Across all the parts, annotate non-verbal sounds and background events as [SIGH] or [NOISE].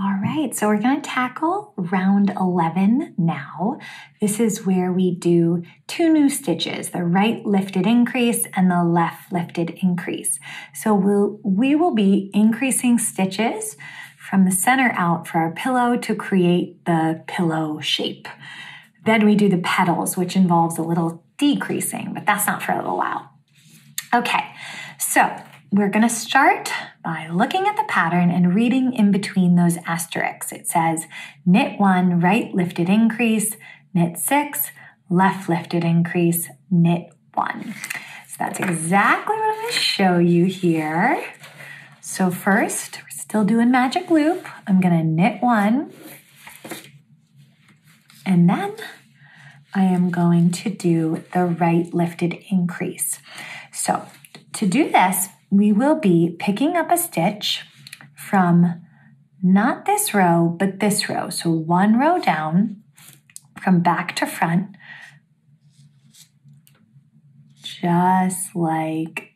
All right, so we're going to tackle round 11 now. This is where we do two new stitches, the right lifted increase and the left lifted increase. So we'll, we will be increasing stitches from the center out for our pillow to create the pillow shape. Then we do the petals, which involves a little decreasing, but that's not for a little while. Okay, so we're going to start by looking at the pattern and reading in between those asterisks. It says knit one, right lifted increase, knit six, left lifted increase, knit one. So that's exactly what I'm going to show you here. So first, we're still doing magic loop. I'm going to knit one, and then I am going to do the right lifted increase. So to do this, we will be picking up a stitch from not this row, but this row. So one row down from back to front, just like,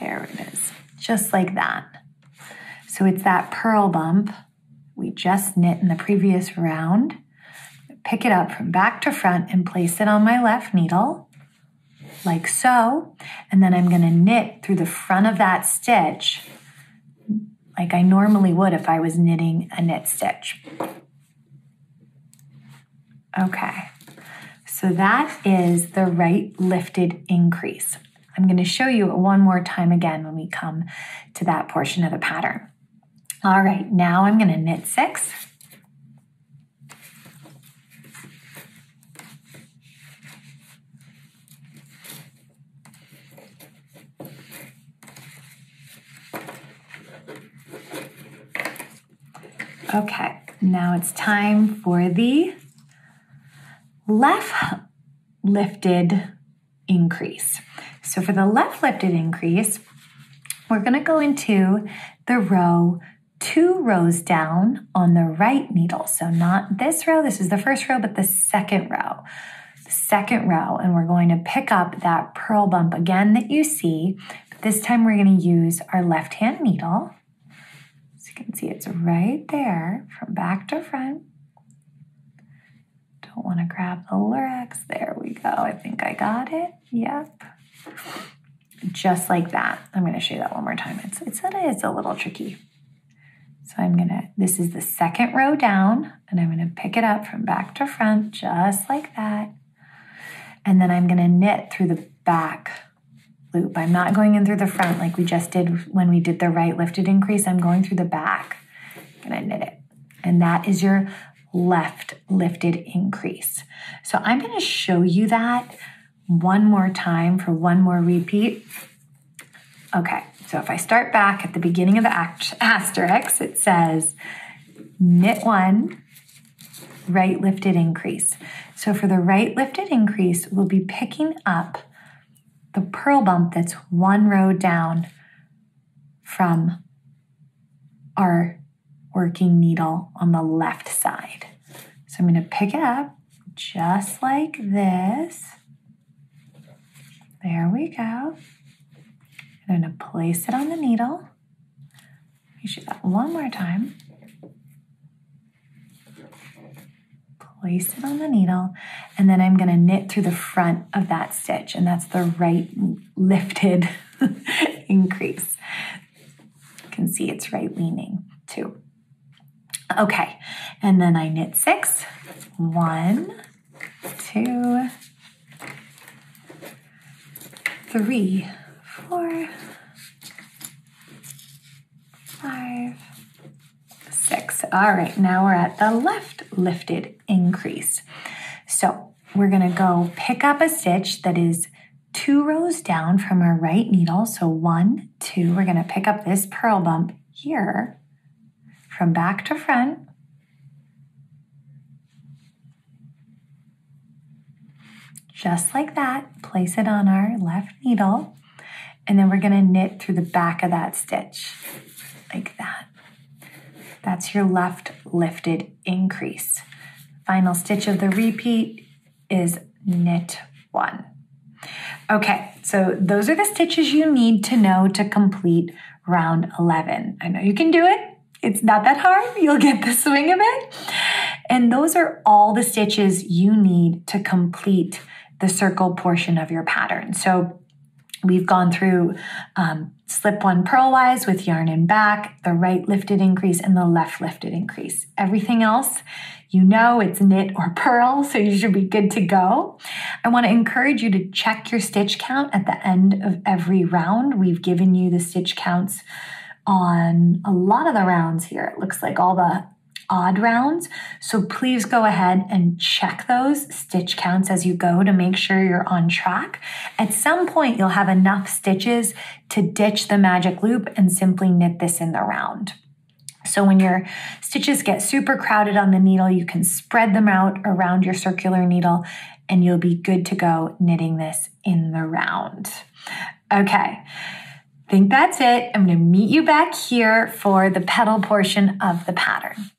there it is, just like that. So it's that purl bump we just knit in the previous round. Pick it up from back to front and place it on my left needle like so. And then I'm going to knit through the front of that stitch like I normally would if I was knitting a knit stitch. Okay, so that is the right lifted increase. I'm going to show you one more time again when we come to that portion of the pattern. All right, now I'm going to knit six. Okay, now it's time for the left lifted increase. So for the left lifted increase, we're going to go into the row two rows down on the right needle. So not this row, this is the first row, but the second row. The second row, and we're going to pick up that purl bump again that you see. But this time we're going to use our left hand needle you can see it's right there from back to front. Don't want to grab the Lurex. There we go. I think I got it. Yep. Just like that. I'm going to show you that one more time. It's, it's, it's a little tricky. So I'm going to, this is the second row down, and I'm going to pick it up from back to front, just like that. And then I'm going to knit through the back loop. I'm not going in through the front like we just did when we did the right lifted increase. I'm going through the back. And to knit it. And that is your left lifted increase. So I'm going to show you that one more time for one more repeat. Okay, so if I start back at the beginning of the asterisk, it says knit one, right lifted increase. So for the right lifted increase, we'll be picking up the purl bump that's one row down from our working needle on the left side. So I'm going to pick it up just like this. There we go. I'm going to place it on the needle. You should that one more time. Place it on the needle, and then I'm going to knit through the front of that stitch, and that's the right lifted [LAUGHS] increase. You can see it's right leaning too. Okay, and then I knit six. One, two, three, four, five. All right, now we're at the left lifted increase. So we're to go pick up a stitch that is two rows down from our right needle. So one, two, we're to pick up this purl bump here from back to front. Just like that, place it on our left needle, and then we're to knit through the back of that stitch. That's your left lifted increase. Final stitch of the repeat is knit one. Okay, so those are the stitches you need to know to complete round 11. I know you can do it. It's not that hard. You'll get the swing of it. And those are all the stitches you need to complete the circle portion of your pattern. So we've gone through um, slip one purlwise with yarn and back, the right lifted increase and the left lifted increase. Everything else, you know it's knit or [LAUGHS] purl, so you should be good to go. I want to encourage you to check your stitch count at the end of every round. We've given you the stitch counts on a lot of the rounds here. It looks like all the odd rounds. So please go ahead and check those stitch counts as you go to make sure you're on track. At some point, you'll have enough stitches to ditch the magic loop and simply knit this in the round. So when your stitches get super crowded on the needle, you can spread them out around your circular needle and you'll be good to go knitting this in the round. Okay think that's it. I'm going to meet you back here for the petal portion of the pattern.